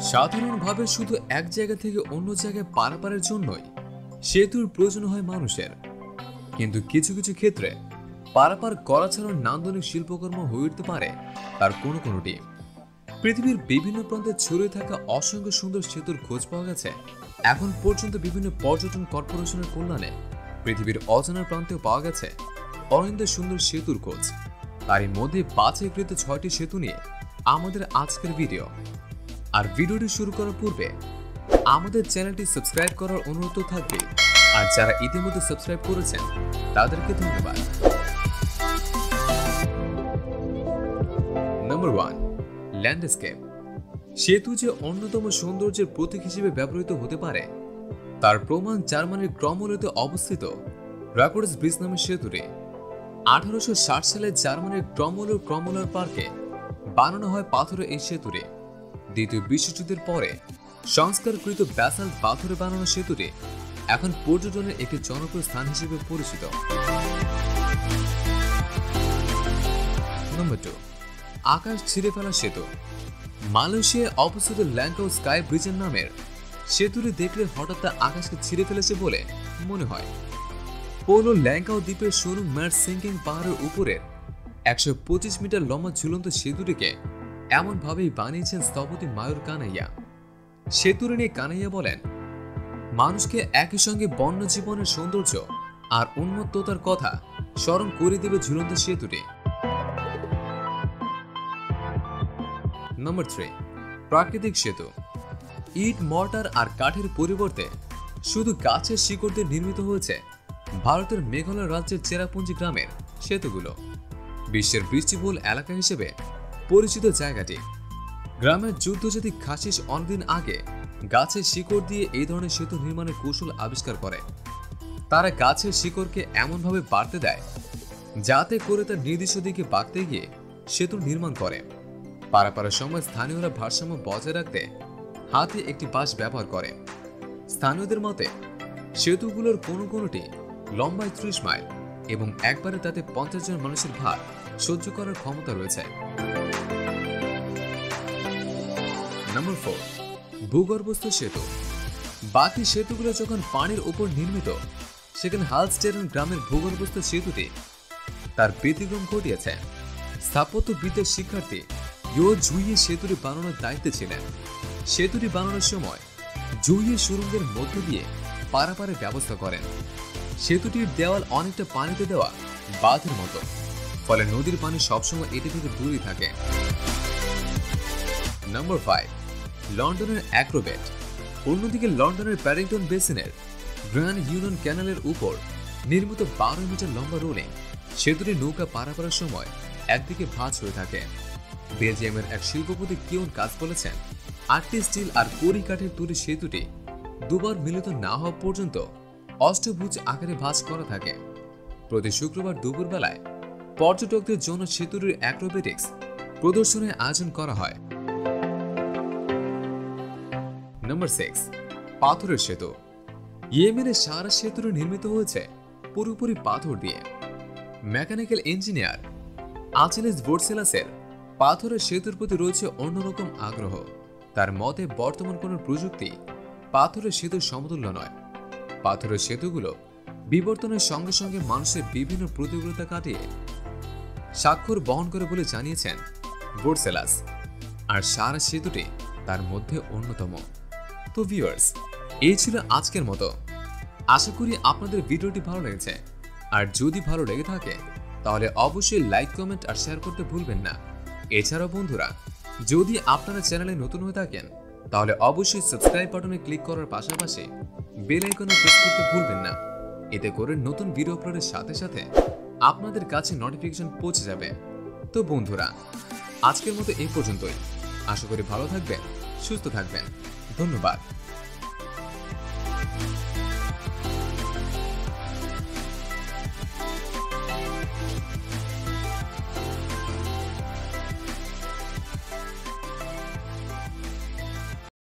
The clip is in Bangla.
সাধারণভাবে শুধু এক জায়গা থেকে অন্য জায়গায় পারাপারের জন্যই সেতুর প্রয়োজন হয় মানুষের। কিন্তু কিছু কিছু ক্ষেত্রে পারাপার করা ছাড়াও নান্দনিক শিল্পকর্ম হয়ে উঠতে পারে তার কোনো কোনোটি। পৃথিবীর বিভিন্ন প্রান্তে ছড়িয়ে থাকা অসংখ্য সুন্দর সেতুর খোঁজ পাওয়া গেছে। এখন পর্যন্ত বিভিন্ন পর্যটন কর্পোরেশনের কল্যাণে পৃথিবীর অজানার প্রান্তেও পাওয়া গেছে অনিন্দ সুন্দর সেতুর খোঁজ। তারই মধ্যে বাছাইকৃত ছয়টি সেতু নিয়ে আমাদের আজকের ভিডিও আর ভিডিওটি শুরু করার পূর্বে আমাদের চ্যানেলটি সাবস্ক্রাইব করার অনুরোধ থাকবে আর যারা ইতিমধ্যে সাবস্ক্রাইব করেছেন, তাদেরকে ধন্যবাদ। নাম্বার ওয়ান ল্যান্ডস্কেপ সেতু যে অন্যতম সৌন্দর্যের প্রতীক হিসেবে ব্যবহৃত হতে পারে, তার প্রমাণ জার্মানির ক্রমলতে অবস্থিত রাকোর্ডস ব্রিজ নামের সেতুটি। আঠারোশো ষাট সালে জার্মানির ক্রমল ক্রমলার পার্কে বানানো হয় পাথরে এই সেতুটি। দ্বিতীয় বিশ্বযুদ্ধের পরে সংস্কারকৃত ব্যাসাল্ট পাথরে বানানো সেতুটি এখন পর্যটনের একটি জনপ্রিয় স্থান হিসেবে পরিচিত। নম্বর টু আকাশ ছিঁড়ে ফেলা সেতু। মালয়েশিয়ায় অবস্থিত ল্যাংকাও স্কাই ব্রিজের নামের সেতুটি দেখলে হঠাৎ তা আকাশকে ছিঁড়ে ফেলেছে বলে মনে হয়। পোলো ল্যাংকাও দ্বীপের সরু ম্যাট সিঙ্কিং পাহাড়ের উপরের একশো পঁচিশ মিটার লম্বা ঝুলন্ত সেতুটিকে এমনভাবেই বানিয়েছেন স্থপতি মায়ুর কানাইয়া। সেতুরে নিয়ে কানাইয়া বলেন, মানুষকে একই সঙ্গে বন্য জীবনের সৌন্দর্য আর উন্মত্ততার কথা স্মরণ করে দেবে ঝুলন্ত সেতুটি। নম্বর থ্রি, প্রাকৃতিক সেতু। ইট, মর্টার আর কাঠের পরিবর্তে শুধু গাছের শিকড় দিয়ে নির্মিত হয়েছে ভারতের মেঘালয় রাজ্যের চেরাপুঞ্জি গ্রামের সেতুগুলো। বিশ্বের বৃষ্টিবহুল এলাকা হিসেবে পরিচিত জায়গাটি। গ্রামের যুদ্ধজাতি খাসিস অনেকদিন আগে গাছের শিকড় দিয়ে এই ধরনের সেতু নির্মাণের কৌশল আবিষ্কার করে। তারা গাছের শিকড়কে এমনভাবে বাড়তে দেয়, যাতে করে তার নির্দিষ্ট দিকে বাড়তে গিয়ে সেতু নির্মাণ করে। পারাপারের সময় স্থানীয়রা ভারসাম্য বজায় রাখতে হাতে একটি বাঁশ ব্যবহার করে। স্থানীয়দের মতে, সেতুগুলোর কোনো কোনোটি লম্বায় ত্রিশ মাইল এবং একবারে তাতে পঞ্চাশ জন মানুষের ভার সহ্য করার ক্ষমতা রয়েছে। নম্বর ফোর ভূগর্ভস্থ সেতু। বাকি সেতুগুলো যখন পানির উপর নির্মিত, সেখানে হালস্টেরন গ্রামের ভূগর্ভস্থ সেতুটি তার ব্যতিক্রম ঘটিয়েছে। স্থাপত্যবিদ্যার শিক্ষার্থী ইয়ো জুইয়ে সেতুটি বানানোর দায়িত্বে ছিলেন। সেতুটি বানানোর সময় জুইয়ে সুরঙ্গের মধ্য দিয়ে পারাপারের ব্যবস্থা করেন। সেতুটির দেওয়াল অনেকটা পানিতে দেওয়া বাঁধের মতো, ফলে নদীর পানি সবসময় এটি থেকে দূরে থাকে। নম্বর ফাইভ লন্ডনের অ্যাক্রোবেট অন্যদিকে লন্ডনের প্যারিংটন বেসিনের গ্র্যান্ড ইউনিয়ন ক্যানালের উপর নির্মিত বারো মিটার লম্বা রোলিং সেতুটি নৌকা পারাপারের সময় একদিকে ভাঁজ হয়ে থাকে। বেলজিয়ামের এক শিল্পপতি কিয়ন কাজ বলেছেন, আটটি স্টিল আর কড়ি কাঠের তৈরি সেতুটি দুবার মিলিত না হওয়া পর্যন্ত অষ্টভুজ আকারে ভাঁজ করা থাকে। প্রতি শুক্রবার দুপুরবেলায় পর্যটকদের জন্য সেতুটির অ্যাক্রোবেটিক্স প্রদর্শনের আয়োজন করা হয়। নম্বর সিক্স পাথরের সেতু। ইয়েমেনের সারা সেতুটি নির্মিত হয়েছে পুরোপুরি পাথর দিয়ে। মেকানিক্যাল ইঞ্জিনিয়ার আচিলিস বোর্ডসেলাসের পাথরের সেতুর প্রতি রয়েছে অন্যরকম আগ্রহ। তার মতে, বর্তমান কোনো প্রযুক্তি পাথরের সেতুর সমতুল্য নয়। পাথরের সেতুগুলো বিবর্তনের সঙ্গে সঙ্গে মানুষের বিভিন্ন প্রতিকূলতা কাটিয়ে স্বাক্ষর বহন করে বলে জানিয়েছেন বোর্ডসেলাস আর সারা সেতুটি তার মধ্যে অন্যতম। তো ভিউয়ার্স এই ছিল আজকের মতো। আশা করি আপনাদের ভিডিওটি ভালো লেগেছে। আর যদি ভালো লেগে থাকে, তাহলে অবশ্যই লাইক কমেন্ট আর শেয়ার করতে ভুলবেন না। এছাড়াও বন্ধুরা, যদি আপনারা চ্যানেলে নতুন হয়ে থাকেন, তাহলে অবশ্যই সাবস্ক্রাইব বাটনে ক্লিক করার পাশাপাশি বেল আইকনে প্রেস করতে ভুলবেন না। এতে করে নতুন ভিডিও আপলোডের সাথে সাথে আপনাদের কাছে নোটিফিকেশন পৌঁছে যাবে। তো বন্ধুরা, আজকের মতো এই পর্যন্তই। আশা করি ভালো থাকবেন, সুস্থ থাকবেন। ধন্যবাদ।